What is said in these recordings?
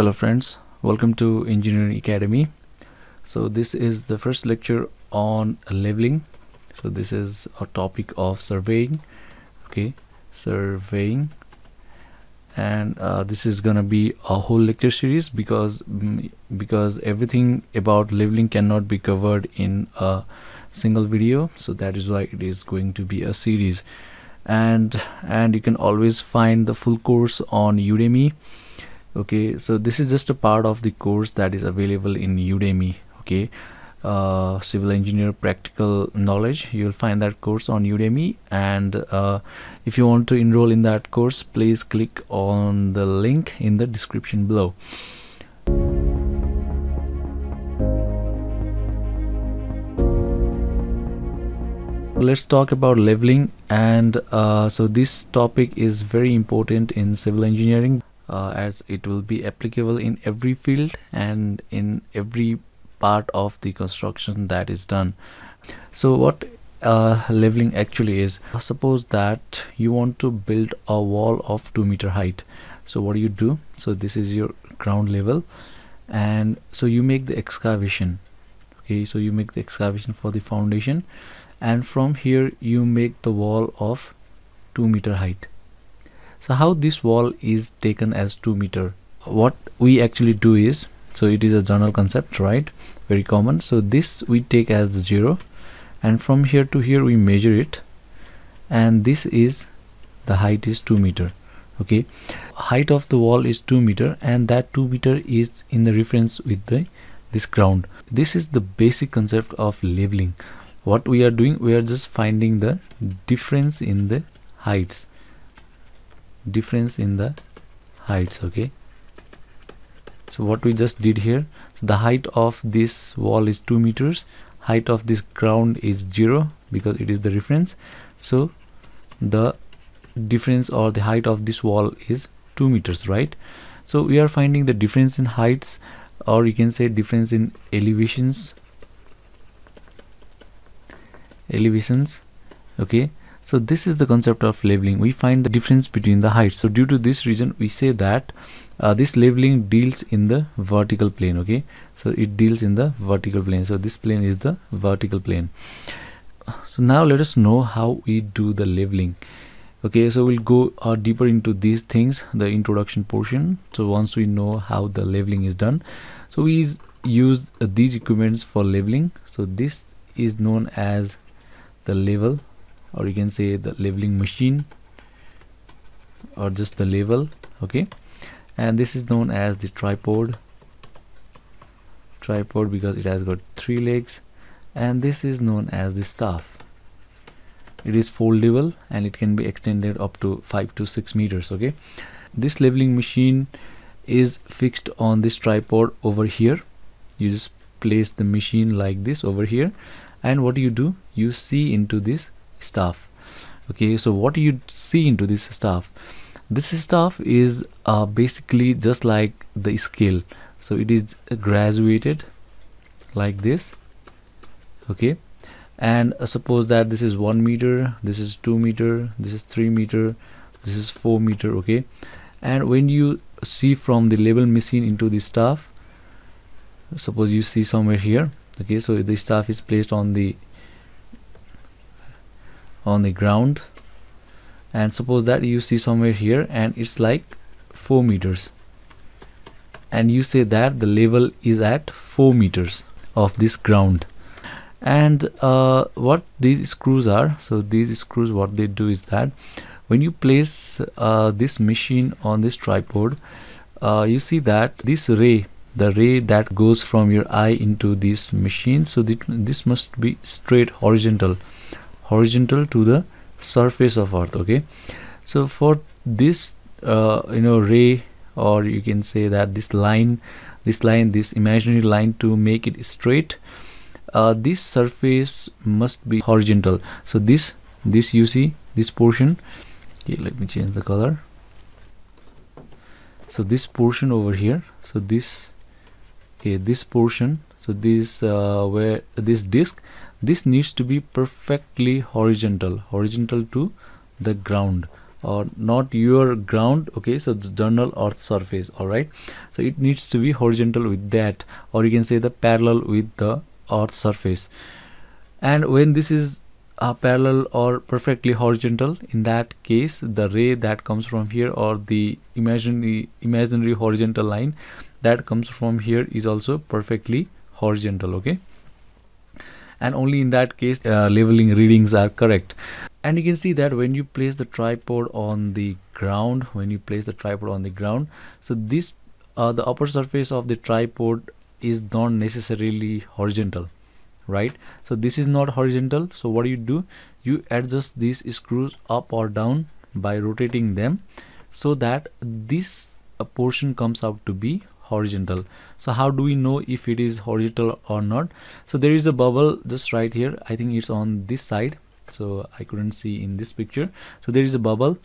hello friends. Welcome to engineering academy. So this is the first lecture on leveling so this is a topic of surveying. Okay surveying. And uh, this is gonna be a whole lecture series because mm, because everything about leveling cannot be covered in a single video. So that is why it is going to be a series. And and you can always find the full course on udemy okay so this is just a part of the course that is available in udemy okay? Uh, civil engineer practical knowledge you'll find that course on udemy. And uh, if you want to enroll in that course please click on the link in the description below. Let's talk about leveling. And uh, so this topic is very important in civil engineering uh, as it will be applicable in every field and in every part of the construction that is done. So what uh, leveling actually is suppose that you want to build a wall of 2 meter height. So what do you do? So this is your ground level and so you make the excavation. Okay so you make the excavation for the foundation and from here you make the wall of 2 meter height so how this wall is taken as 2 meter? What we actually do is so it is a general concept right? Very common. So this we take as the zero and from here to here we measure it and this is the height is 2 meter okay? Height of the wall is 2 meter and that 2 meter is in the reference with the this ground. This is the basic concept of leveling. What we are doing we are just finding the difference in the heights difference in the heights okay? So what we just did here so the height of this wall is 2 meters height of this ground is 0 because it is the reference. So the difference or the height of this wall is 2 meters right? So we are finding the difference in heights or you can say difference in elevations. Elevations okay so this is the concept of leveling we find the difference between the heights. So due to this reason we say that uh, this leveling deals in the vertical plane okay? So it deals in the vertical plane. So this plane is the vertical plane. So now let us know how we do the leveling okay so we'll go uh, deeper into these things the introduction portion. So once we know how the leveling is done. So we use uh, these equipments for leveling so this is known as the level or you can say the leveling machine or just the level okay? And this is known as the tripod. Tripod because it has got three legs. And this is known as the staff. It is foldable and it can be extended up to 5 to 6 meters okay? This leveling machine is fixed on this tripod over here. You just place the machine like this over here. And what do you do? You see into this staff okay so what do you see into this staff this staff is uh, basically just like the scale so it is graduated like this okay? And uh, suppose that this is one meter this is two meter this is three meter this is four meter okay? And when you see from the level machine into the staff suppose you see somewhere here okay? So the staff is placed on the on the ground. And suppose that you see somewhere here and it's like 4 meters. And you say that the level is at 4 meters of this ground. And uh, what these screws are so these screws what they do is that when you place uh, this machine on this tripod uh, you see that this ray the ray that goes from your eye into this machine so this must be straight horizontal horizontal to the surface of earth okay? So for this uh, you know ray or you can say that this line this line this imaginary line to make it straight uh, this surface must be horizontal. So this this you see this portion okay let me change the color. So this portion over here so this okay this portion so this uh, where this disc this needs to be perfectly horizontal. Horizontal to the ground or not your ground okay so the general earth surface all right? So it needs to be horizontal with that or you can say the parallel with the earth surface. And when this is uh, parallel or perfectly horizontal in that case the ray that comes from here or the imaginary imaginary horizontal line that comes from here is also perfectly horizontal okay and only in that case uh, leveling readings are correct. And you can see that when you place the tripod on the ground when you place the tripod on the ground so this uh, the upper surface of the tripod is not necessarily horizontal right? So this is not horizontal. So what do you do you adjust these screws up or down by rotating them so that this uh, portion comes out to be horizontal. So how do we know if it is horizontal or not? So there is a bubble just right here. I think it's on this side. So I couldn't see in this picture. So there is a bubble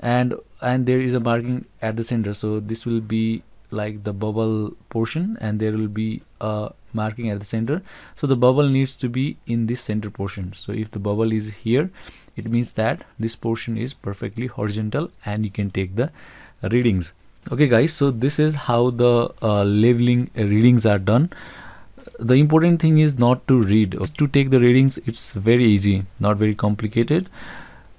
and and there is a marking at the center. So this will be like the bubble portion and there will be a marking at the center. So the bubble needs to be in this center portion. So if the bubble is here it means that this portion is perfectly horizontal and you can take the readings okay guys so this is how the uh, leveling readings are done. The important thing is not to read. To take the readings it's very easy not very complicated.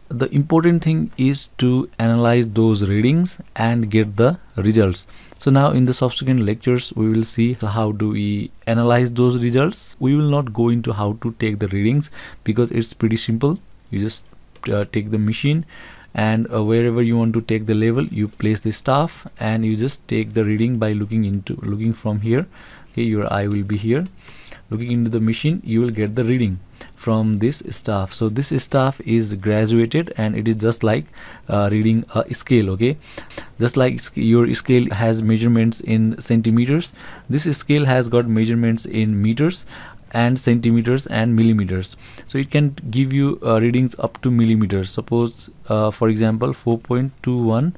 The important thing is to analyze those readings and get the results. So now in the subsequent lectures we will see how do we analyze those results. We will not go into how to take the readings because it's pretty simple. You just uh, take the machine and uh, wherever you want to take the level you place the staff and you just take the reading by looking into looking from here. Okay your eye will be here. Looking into the machine you will get the reading from this staff. So this staff is graduated and it is just like uh, reading a scale okay? Just like your scale has measurements in centimeters. This scale has got measurements in meters and centimeters and millimeters. So it can give you uh, readings up to millimeters. Suppose uh, for example 4.21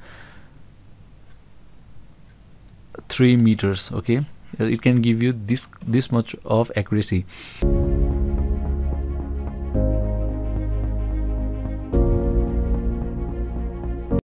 3 meters okay? Uh, it can give you this this much of accuracy